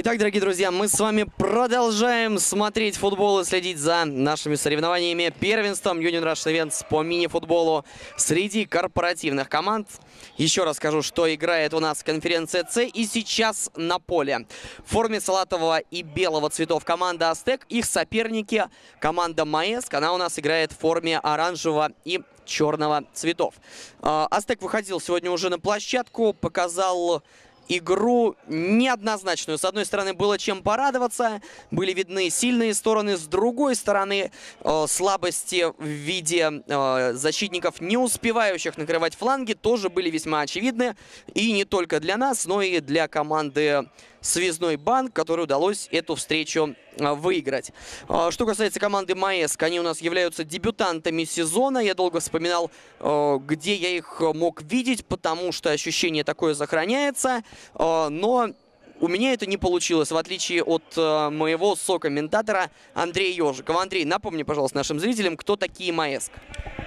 Итак, дорогие друзья, мы с вами продолжаем смотреть футбол и следить за нашими соревнованиями первенством Union Rush Events по мини-футболу среди корпоративных команд. Еще раз скажу, что играет у нас конференция С и сейчас на поле. В форме салатового и белого цветов команда Астек, их соперники команда Маэск, она у нас играет в форме оранжевого и черного цветов. А, Астек выходил сегодня уже на площадку, показал игру неоднозначную. С одной стороны, было чем порадоваться, были видны сильные стороны, с другой стороны, э, слабости в виде э, защитников, не успевающих накрывать фланги, тоже были весьма очевидны. И не только для нас, но и для команды Связной банк, которой удалось эту встречу а, выиграть. А, что касается команды Маэск, они у нас являются дебютантами сезона. Я долго вспоминал, а, где я их мог видеть, потому что ощущение такое сохраняется. Но у меня это не получилось, в отличие от моего сокомментатора Андрея Ежикова. Андрей, напомни, пожалуйста, нашим зрителям, кто такие Маэск.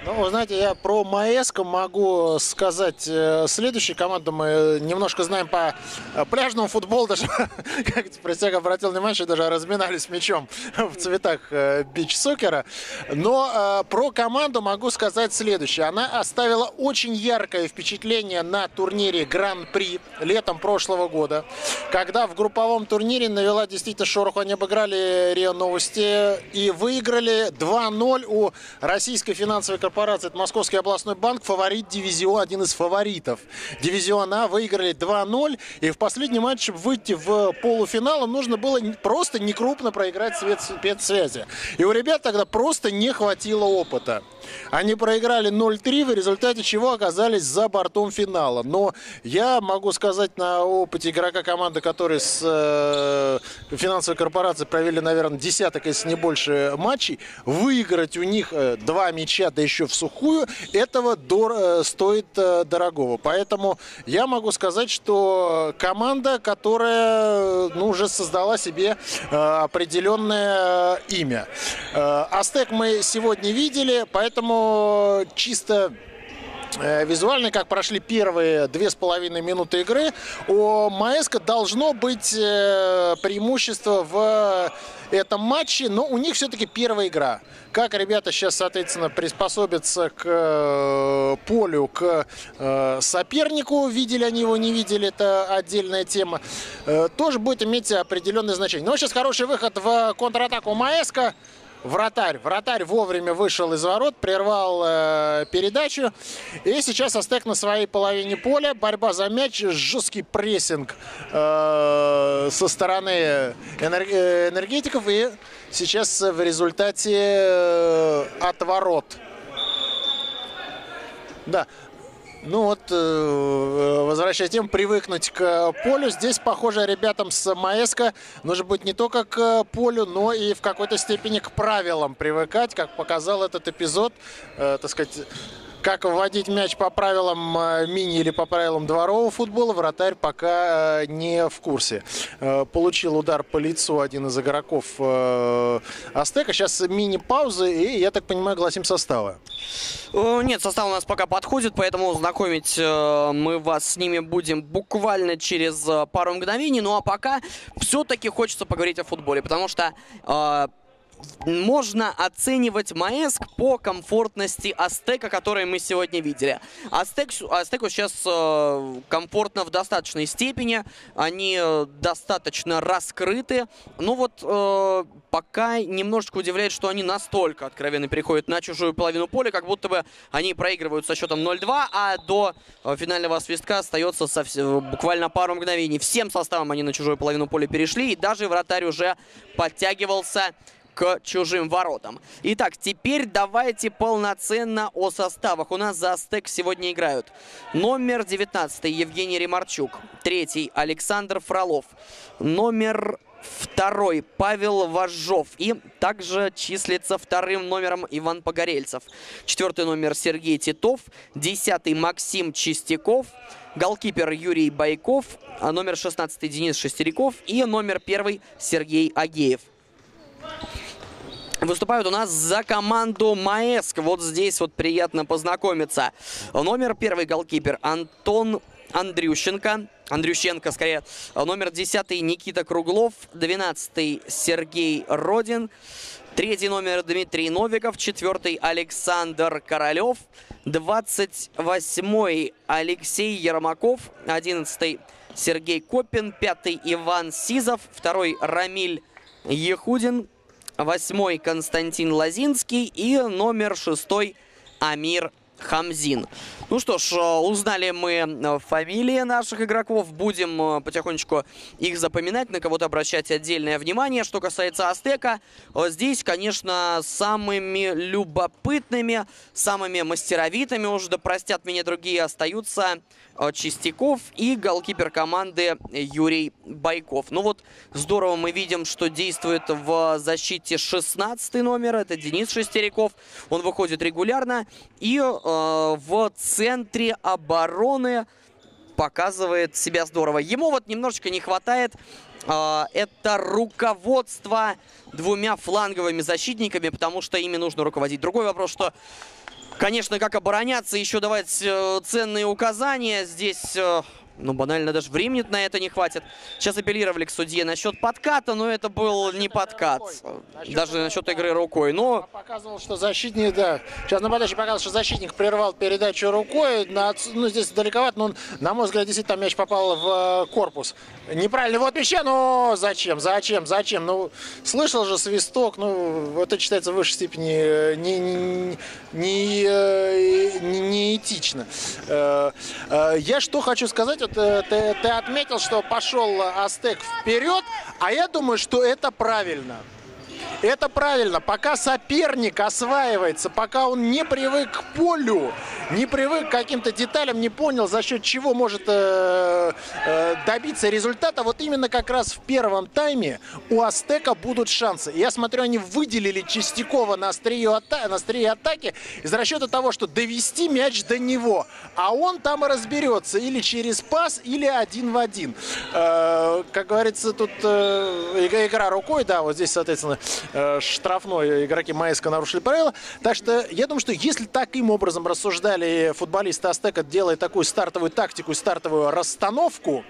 Ну, вы знаете, я про Маэско могу сказать э, следующую команду. Мы немножко знаем по э, пляжному футболу. Даже, как про всех обратил внимание, что даже разминались мячом в цветах э, бич-сокера. Но про команду могу сказать следующее. Она оставила очень яркое впечатление на турнире Гран-при летом прошлого года, когда в групповом турнире навела действительно шороху. Они обыграли РИА Новости и выиграли 2-0 у российской финансовой корпорации это Московский областной банк, фаворит дивизион, один из фаворитов. Дивизиона выиграли 2-0, и в последнем матче, чтобы выйти в полуфинал, нужно было просто некрупно проиграть спецсвязи. И у ребят тогда просто не хватило опыта. Они проиграли 0-3, в результате чего оказались за бортом финала. Но я могу сказать на опыте игрока команды, который с э, финансовой корпорацией провели, наверное, десяток, если не больше матчей, выиграть у них э, два мяча, да еще в сухую, этого дор э, стоит э, дорогого. Поэтому я могу сказать, что команда, которая ну, уже создала себе э, определенное э, имя. Э, Астек мы сегодня видели, поэтому чисто э, визуально, как прошли первые две с половиной минуты игры, у Маэска должно быть э, преимущество в этом матче, но у них все-таки первая игра. Как ребята сейчас, соответственно, приспособятся к э, полю, к сопернику, видели они его, не видели, это отдельная тема, тоже будет иметь определенное значение. Но сейчас хороший выход в контратаку Маэска вратарь. Вратарь вовремя вышел из ворот, прервал э, передачу. И сейчас Астек на своей половине поля. Борьба за мяч, жесткий прессинг э, со стороны энерг энергетиков. И сейчас в результате э, отворот. Да, ну вот, э, возвращаясь тем, привыкнуть к полю. Здесь, похоже, ребятам с Маэско нужно быть не только к полю, но и в какой-то степени к правилам привыкать, как показал этот эпизод, э, так сказать, как вводить мяч по правилам э, мини или по правилам дворового футбола, вратарь пока э, не в курсе. Э, получил удар по лицу один из игроков Астека. Сейчас мини-паузы, и, я так понимаю, гласим составы. Нет, состав у нас пока подходит, поэтому знакомить мы вас с ними будем буквально через пару мгновений. Ну а пока все-таки хочется поговорить о футболе, потому что можно оценивать Маэск по комфортности Астека, который мы сегодня видели. Астек, Астеку сейчас э, комфортно в достаточной степени, они э, достаточно раскрыты. Ну вот э, пока немножечко удивляет, что они настолько откровенно переходят на чужую половину поля, как будто бы они проигрывают со счетом 0-2, а до э, финального свистка остается совсем, буквально пару мгновений. Всем составом они на чужую половину поля перешли, и даже вратарь уже подтягивался к чужим воротам. Итак, теперь давайте полноценно о составах. У нас за Астек сегодня играют номер 19 Евгений Ремарчук, третий Александр Фролов, номер второй Павел Вожжов. И также числится вторым номером Иван Погорельцев. Четвертый номер Сергей Титов. Десятый Максим Чистяков. Голкипер Юрий Байков. А номер 16 Денис Шестеряков. И номер первый Сергей Агеев выступают у нас за команду Маэск. Вот здесь вот приятно познакомиться. Номер первый голкипер Антон Андрющенко. Андрющенко, скорее. Номер 10 Никита Круглов. 12 Сергей Родин. Третий номер Дмитрий Новиков. Четвертый Александр Королев. 28 Алексей Ермаков. 11 Сергей Копин. Пятый Иван Сизов. Второй Рамиль Ехудин. Восьмой Константин Лазинский. И номер шестой Амир Хамзин. Ну что ж, э, узнали мы э, фамилии наших игроков. Будем э, потихонечку их запоминать, на кого-то обращать отдельное внимание. Что касается Астека, здесь, конечно, самыми любопытными, самыми мастеровитыми, уже да простят меня другие, остаются Чистяков и голкипер команды Юрий Байков. Ну вот, здорово мы видим, что действует в защите 16 номер. Это Денис Шестеряков. Он выходит регулярно. И э, в центре обороны показывает себя здорово. Ему вот немножечко не хватает э, это руководство двумя фланговыми защитниками, потому что ими нужно руководить. Другой вопрос, что Конечно, как обороняться, еще давать э, ценные указания. Здесь э, ну, банально даже времени на это не хватит. Сейчас апеллировали к судье насчет подката, но это был не подкат. Насчет даже насчет игры рукой. Но... Показывал, что защитник, да. Сейчас на подаче показывал, что защитник прервал передачу рукой. На, ну, здесь далековато, но, он, на мой взгляд, действительно, там мяч попал в э, корпус. Неправильно. Вот мяча, но зачем? Зачем? Зачем? Ну, слышал же свисток. Ну, это считается в высшей степени э, не, не, не, э, не, не этично. Я что хочу сказать, вот ты, ты отметил, что пошел Астек вперед, а я думаю, что это правильно. Это правильно. Пока соперник осваивается, пока он не привык к полю, не привык к каким-то деталям, не понял, за счет чего может э, э, добиться результата, вот именно как раз в первом тайме у Астека будут шансы. Я смотрю, они выделили Чистякова на острие, ата на острие атаки из расчета того, что довести мяч до него, а он там и разберется или через пас, или один в один. Э, как говорится, тут э, игра рукой, да, вот здесь, соответственно, штрафной игроки Маэска нарушили правила. Так что я думаю, что если таким образом рассуждали футболисты Астека, делая такую стартовую тактику, стартовую расстановку,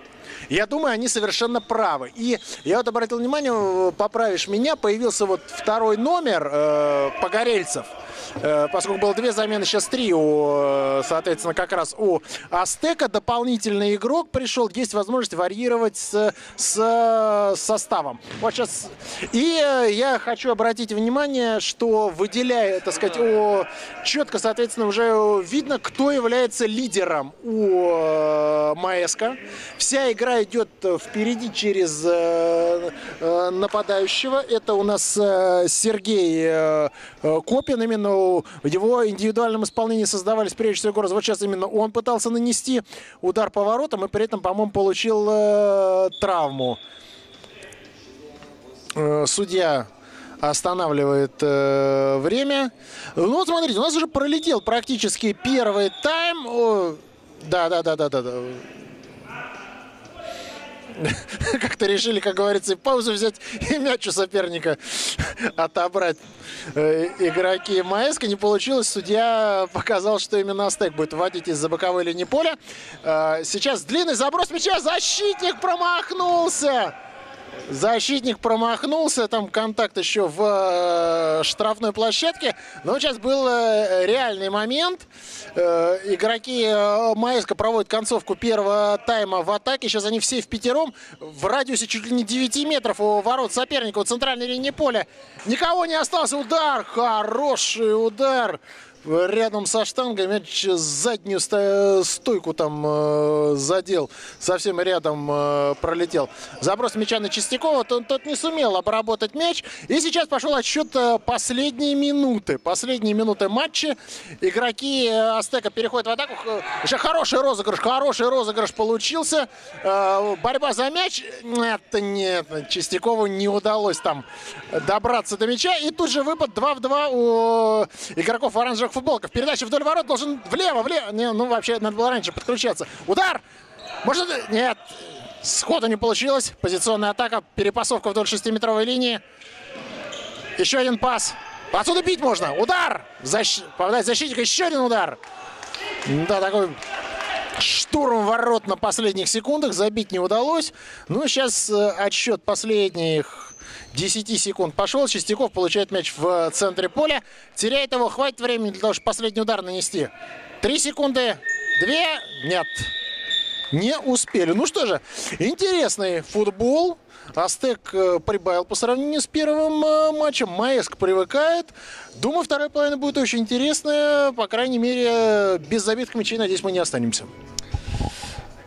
я думаю, они совершенно правы. И я вот обратил внимание, поправишь меня, появился вот второй номер э, Погорельцев – Э, поскольку было две замены, сейчас три, у, э, соответственно, как раз у Астека. Дополнительный игрок пришел, есть возможность варьировать с, с составом. Вот сейчас. И э, я хочу обратить внимание, что выделяя, так сказать, о, четко, соответственно, уже видно, кто является лидером у Маэска. Вся игра идет впереди через нападающего. Это у нас Сергей Копин, именно в его индивидуальном исполнении создавались прежде всего горы. Вот сейчас именно он пытался нанести удар по воротам и при этом, по-моему, получил э, травму. Э, судья останавливает э, время. Ну вот смотрите, у нас уже пролетел практически первый тайм. да, да, да, да, да. как-то решили, как говорится, паузу взять и мяч у соперника отобрать. Э, игроки Маэска не получилось. Судья показал, что именно Астек будет вводить из-за боковой линии поля. Э, сейчас длинный заброс мяча. Защитник промахнулся. Защитник промахнулся, там контакт еще в э, штрафной площадке. Но сейчас был э, реальный момент. Э, игроки э, Маэска проводят концовку первого тайма в атаке. Сейчас они все в пятером в радиусе чуть ли не 9 метров у ворот соперника у центральной линии поля. Никого не осталось. Удар! Хороший удар! Рядом со штангой мяч заднюю стойку там э, задел, совсем рядом э, пролетел. Заброс мяча на Чистякова, тот, тот не сумел обработать мяч. И сейчас пошел отсчет э, последние минуты. Последние минуты матча. Игроки Астека переходят в атаку. Еще хороший розыгрыш, хороший розыгрыш получился. Борьба за мяч. Это нет, Чистякову не удалось там добраться до мяча. И тут же выпад 2 в 2 у игроков оранжевых Олег Футболков. Передача вдоль ворот должен влево, влево. Не, ну, вообще, надо было раньше подключаться. Удар! Может, нет. Сходу не получилось. Позиционная атака. Перепасовка вдоль шестиметровой линии. Еще один пас. Отсюда бить можно. Удар! Защ... Попадает защитник. Еще один удар. Да, такой штурм ворот на последних секундах. Забить не удалось. Ну, сейчас э, отсчет последних 10 секунд пошел. Чистяков получает мяч в центре поля. Теряет его. Хватит времени для того, чтобы последний удар нанести. Три секунды. Две. Нет. Не успели. Ну что же, интересный футбол. Астек э, прибавил по сравнению с первым э, матчем. Маэск привыкает. Думаю, вторая половина будет очень интересная. По крайней мере, без забитых мячей, надеюсь, мы не останемся.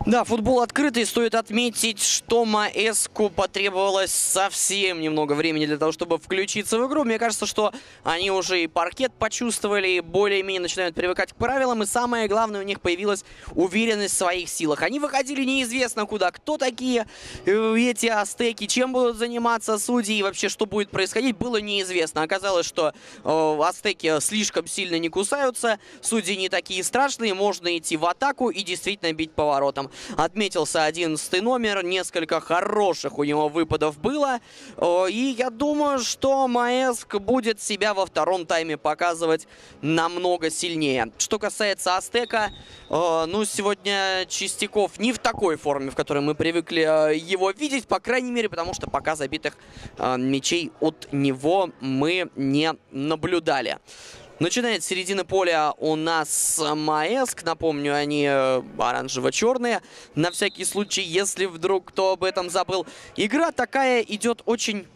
Да, футбол открытый. Стоит отметить, что Маэску потребовалось совсем немного времени для того, чтобы включиться в игру. Мне кажется, что они уже и паркет почувствовали, и более-менее начинают привыкать к правилам. И самое главное, у них появилась уверенность в своих силах. Они выходили неизвестно куда. Кто такие э, эти астеки, чем будут заниматься судьи и вообще что будет происходить, было неизвестно. Оказалось, что э, астеки слишком сильно не кусаются, судьи не такие страшные, можно идти в атаку и действительно бить поворотом отметился 11 номер. Несколько хороших у него выпадов было. И я думаю, что Маэск будет себя во втором тайме показывать намного сильнее. Что касается Астека, ну, сегодня Чистяков не в такой форме, в которой мы привыкли э, его видеть, по крайней мере, потому что пока забитых э, мячей от него мы не наблюдали. Начинает с середины поля у нас Маэск. Напомню, они э, оранжево-черные. На всякий случай, если вдруг кто об этом забыл. Игра такая идет очень,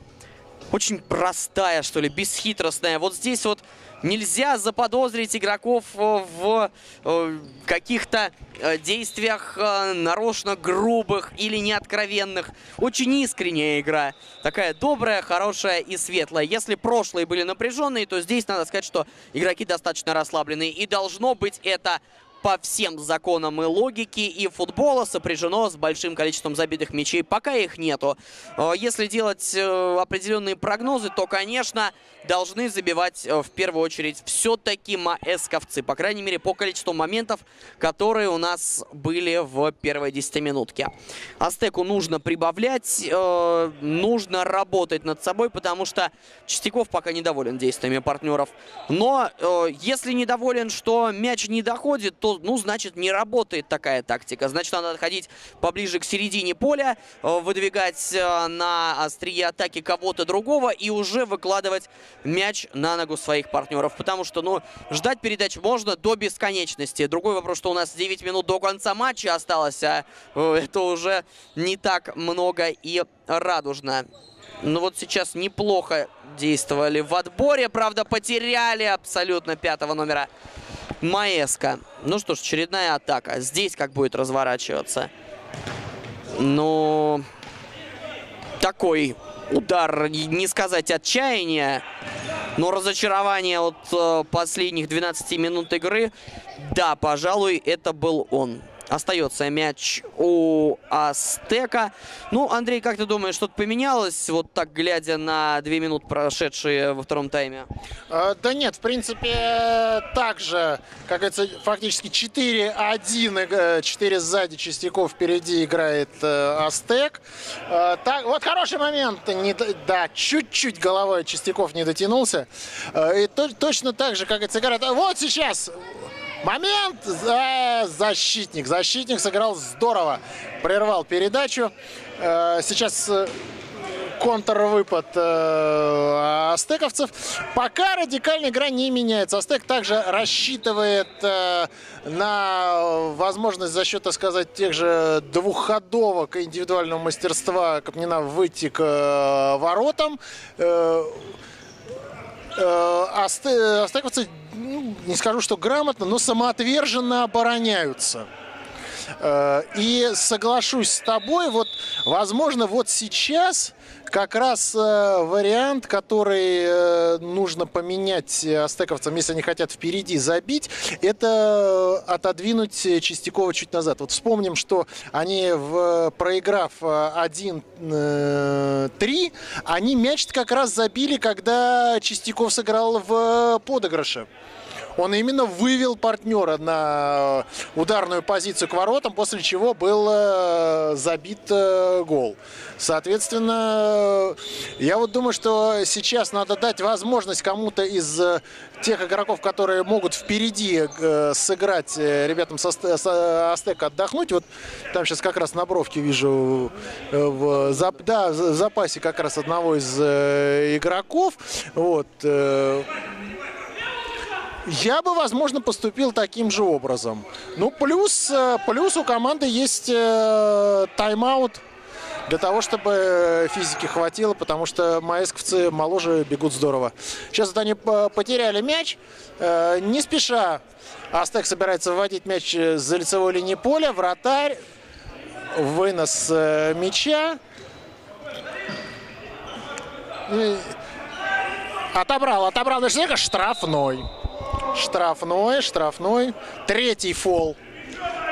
очень простая, что ли, бесхитростная. Вот здесь вот Нельзя заподозрить игроков э, в э, каких-то э, действиях нарочно грубых или неоткровенных. Очень искренняя игра. Такая добрая, хорошая и светлая. Если прошлые были напряженные, то здесь надо сказать, что игроки достаточно расслабленные. И должно быть это по всем законам и логике и футбола сопряжено с большим количеством забитых мячей. Пока их нету. Э, если делать э, определенные прогнозы, то, конечно, должны забивать э, в первую очередь все-таки маэсковцы. По крайней мере, по количеству моментов, которые у нас были в первой десятиминутке. Астеку нужно прибавлять, нужно работать над собой, потому что Чистяков пока недоволен действиями партнеров. Но если недоволен, что мяч не доходит, то то, ну, значит, не работает такая тактика. Значит, надо отходить поближе к середине поля, э, выдвигать э, на острие атаки кого-то другого и уже выкладывать мяч на ногу своих партнеров. Потому что, ну, ждать передач можно до бесконечности. Другой вопрос, что у нас 9 минут до конца матча осталось, а э, это уже не так много и радужно. Ну вот сейчас неплохо действовали в отборе. Правда, потеряли абсолютно пятого номера Маэска. Ну что ж, очередная атака. Здесь как будет разворачиваться? Ну, такой удар, не сказать отчаяния, но разочарование от э, последних 12 минут игры, да, пожалуй, это был он. Остается мяч у Астека. Ну, Андрей, как ты думаешь, что-то поменялось, вот так глядя на две минуты, прошедшие во втором тайме? А, да нет, в принципе, так же, как это фактически 4-1, 4 сзади, Чистяков впереди играет э, Астек. А, так, вот хороший момент, не, да, чуть-чуть головой Чистяков не дотянулся. А, и то, точно так же, как это играет. Вот сейчас Момент! Э, защитник. Защитник сыграл здорово. Прервал передачу. Э, сейчас э, контрвыпад э, астековцев. Пока радикальная игра не меняется. Астек также рассчитывает э, на возможность за счет, так сказать, тех же двухходовок индивидуального мастерства Капнина выйти к э, воротам. Э, э, астековцы не скажу, что грамотно, но самоотверженно обороняются. Э, и соглашусь с тобой, вот, возможно, вот сейчас как раз э, вариант, который э, нужно поменять астековцам, если они хотят впереди забить, это отодвинуть Чистякова чуть назад. Вот вспомним, что они, в, проиграв 1-3, они мяч как раз забили, когда Чистяков сыграл в подыгрыше. Он именно вывел партнера на ударную позицию к воротам, после чего был э, забит э, гол. Соответственно, я вот думаю, что сейчас надо дать возможность кому-то из э, тех игроков, которые могут впереди сыграть ребятам со, Астека отдохнуть. Вот там сейчас как раз на бровке вижу в, да, в запасе как раз одного из игроков. Вот. Я бы, возможно, поступил таким же образом. Ну, плюс, э, плюс у команды есть э, тайм-аут для того, чтобы физики хватило, потому что маэсковцы моложе бегут здорово. Сейчас вот они потеряли мяч. Э, не спеша Астек собирается выводить мяч за лицевой линии поля. Вратарь. Вынос мяча. Отобрал, отобрал Нешнека. Штрафной. Штрафной, штрафной. Третий фол.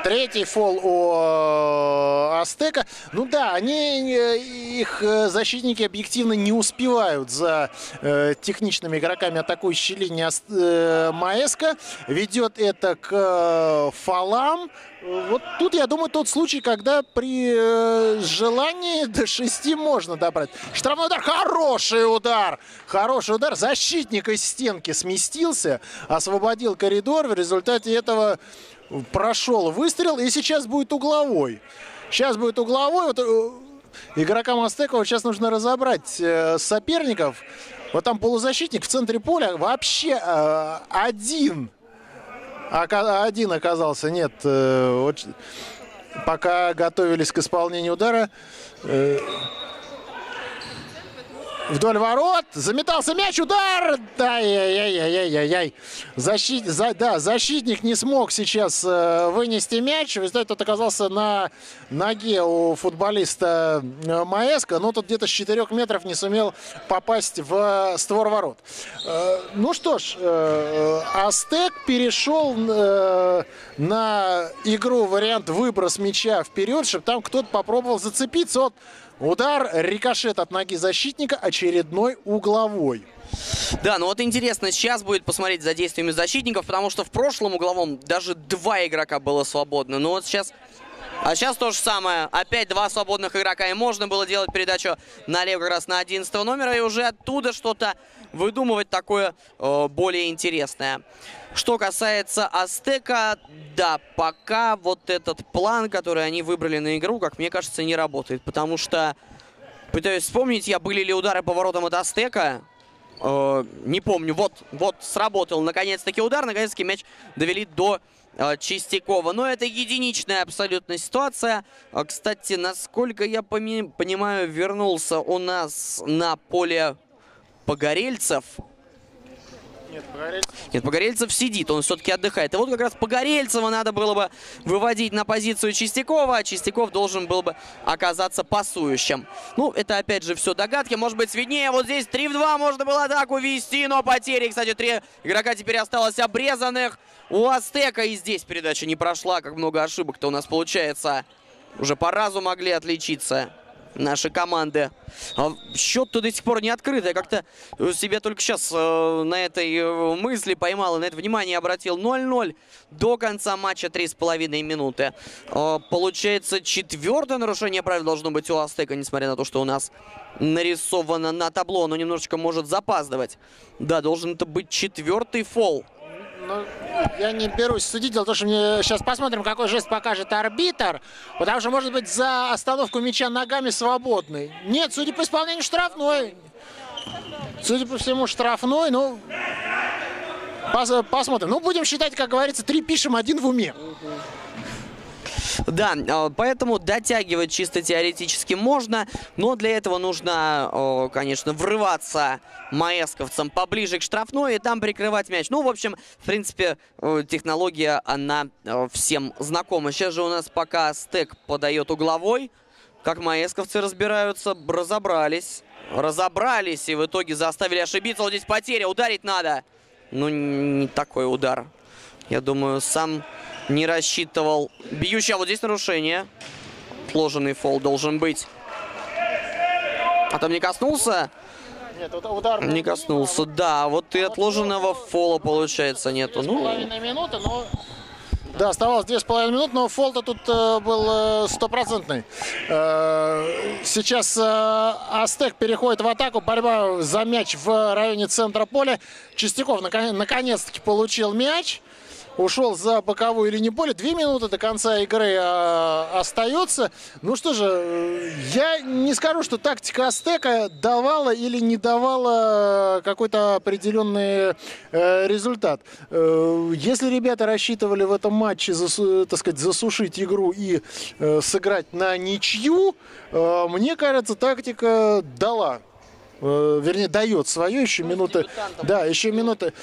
Третий фол у э, Астека. Ну да, они, э, их э, защитники объективно не успевают за э, техничными игроками атакующей линии э, Маэска. Ведет это к э, фолам. Вот тут, я думаю, тот случай, когда при э, желании до шести можно добрать. Штрафной удар. Хороший удар. Хороший удар. Защитник из стенки сместился, освободил коридор. В результате этого прошел выстрел, и сейчас будет угловой. Сейчас будет угловой. Вот, э, игрокам Астекова сейчас нужно разобрать э, соперников. Вот там полузащитник в центре поля вообще э, один. Один оказался. Нет, э, пока готовились к исполнению удара. Э, Вдоль ворот. Заметался мяч. Удар. Ай-яй-яй-яй-яй-яй. Защит, за, да, защитник не смог сейчас э, вынести мяч. В результате тот оказался на ноге у футболиста э, Маэска. Но тут где-то с 4 метров не сумел попасть в створ ворот. Э, ну что ж, э, Астек перешел э, на игру вариант выброс мяча вперед, чтобы там кто-то попробовал зацепиться. Вот Удар, рикошет от ноги защитника, очередной угловой. Да, ну вот интересно сейчас будет посмотреть за действиями защитников, потому что в прошлом угловом даже два игрока было свободно. Ну вот сейчас... А сейчас то же самое. Опять два свободных игрока. И можно было делать передачу налево как раз на 11 номера. И уже оттуда что-то выдумывать такое э, более интересное. Что касается Астека, да, пока вот этот план, который они выбрали на игру, как мне кажется, не работает. Потому что, пытаюсь вспомнить, я были ли удары по воротам от Астека. Э, не помню. Вот, вот сработал наконец-таки удар. Наконец-таки мяч довели до э, Чистякова. Но это единичная абсолютно ситуация. Э, кстати, насколько я понимаю, вернулся у нас на поле Погорельцев. Нет, Погорельцев. Нет, Погорельцев сидит, он все-таки отдыхает. И вот как раз Погорельцева надо было бы выводить на позицию Чистякова, а Чистяков должен был бы оказаться пасующим. Ну, это опять же все догадки. Может быть, виднее. Вот здесь 3 в 2 можно было атаку вести, но потери. Кстати, три игрока теперь осталось обрезанных. У Астека и здесь передача не прошла. Как много ошибок-то у нас получается. Уже по разу могли отличиться наши команды. А счет-то до сих пор не открытый. Я как-то себе только сейчас э, на этой э, мысли поймал и на это внимание обратил. 0-0 до конца матча 3,5 минуты. Э, получается, четвертое нарушение правил должно быть у Астека, несмотря на то, что у нас нарисовано на табло. Но немножечко может запаздывать. Да, должен это быть четвертый фол. Ну, я не берусь судить, дело в том, что мне сейчас посмотрим, какой жест покажет арбитр, потому что, может быть, за остановку мяча ногами свободный. Нет, судя по исполнению штрафной. Судя по всему, штрафной, ну, пос посмотрим. Ну, будем считать, как говорится, три пишем, один в уме. Да, а, поэтому дотягивать чисто теоретически можно, но для этого нужно, конечно, врываться маэсковцам поближе к штрафной и там прикрывать мяч. Ну, в общем, в принципе, технология, она всем знакома. Сейчас же у нас пока стек подает угловой. Как маэсковцы разбираются, разобрались. Разобрались и в итоге заставили ошибиться. Вот здесь потеря, ударить надо. Ну, не такой удар. Я думаю, сам не рассчитывал. Бьющий, а вот здесь нарушение. Отложенный фол должен быть. А там не коснулся. Нет, удар не коснулся. Да, вот и отложенного фола, получается, нету. Ну, минуты, но да, оставалось 2,5 минуты, но фол-то тут э, был э, стопроцентный. Э, сейчас э, Астек переходит в атаку. Борьба за мяч в районе центра поля. Чистяков наконец-таки получил мяч ушел за боковую линию поля. Две минуты до конца игры э, остается. Ну что же, я не скажу, что тактика Астека давала или не давала какой-то определенный э, результат. Э, если ребята рассчитывали в этом матче, засу, так сказать, засушить игру и э, сыграть на ничью, э, мне кажется, тактика дала. Э, вернее, дает свое еще ну, минуты. Да, еще минуты.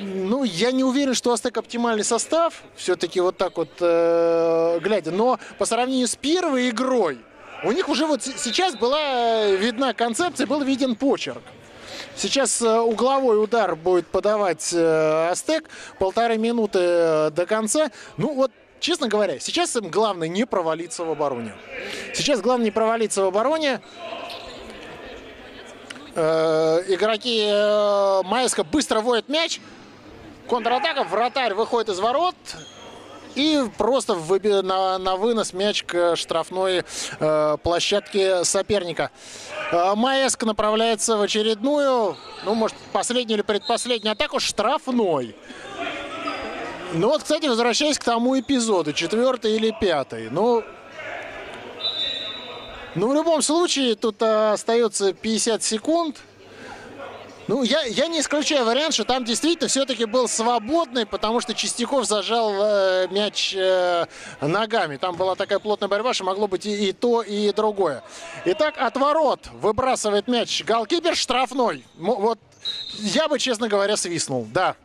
Ну, я не уверен, что Астек оптимальный состав, все-таки вот так вот э, глядя. Но по сравнению с первой игрой, у них уже вот сейчас была видна концепция, был виден почерк. Сейчас э, угловой удар будет подавать э, Астек. Полторы минуты э, до конца. Ну вот, честно говоря, сейчас им главное не провалиться в обороне. Сейчас главное не провалиться в обороне. Игроки Майска быстро воют мяч. Контратака, вратарь выходит из ворот и просто на, на вынос мяч к штрафной э, площадке соперника. Э, направляется в очередную, ну, может, последнюю или предпоследнюю атаку, штрафной. Ну вот, кстати, возвращаясь к тому эпизоду, четвертый или пятый. Ну, ну в любом случае, тут э, остается 50 секунд. Ну, я, я не исключаю вариант, что там действительно все-таки был свободный, потому что Чистяков зажал э, мяч э, ногами. Там была такая плотная борьба, что могло быть и, и то, и другое. Итак, от ворот выбрасывает мяч голкипер штрафной. Вот я бы, честно говоря, свистнул. Да,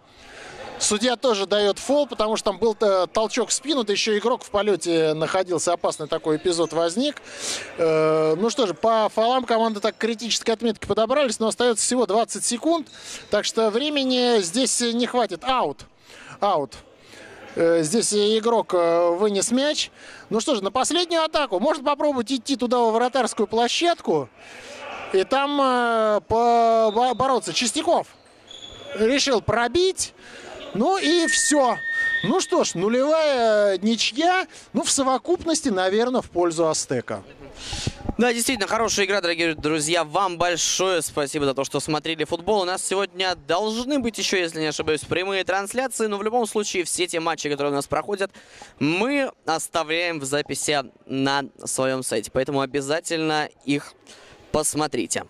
Судья тоже дает фол, потому что там был э, толчок в спину, да еще игрок в полете находился, опасный такой эпизод возник. Э, ну что же, по фолам команда так критической отметки подобрались, но остается всего 20 секунд, так что времени здесь не хватит. Аут. Аут. Э, здесь игрок вынес мяч. Ну что же, на последнюю атаку. Можно попробовать идти туда во вратарскую площадку и там бороться. Чистяков решил пробить. Ну и все. Ну что ж, нулевая ничья, ну в совокупности, наверное, в пользу Астека. Да, действительно, хорошая игра, дорогие друзья. Вам большое спасибо за то, что смотрели футбол. У нас сегодня должны быть еще, если не ошибаюсь, прямые трансляции. Но в любом случае, все те матчи, которые у нас проходят, мы оставляем в записи на своем сайте. Поэтому обязательно их посмотрите.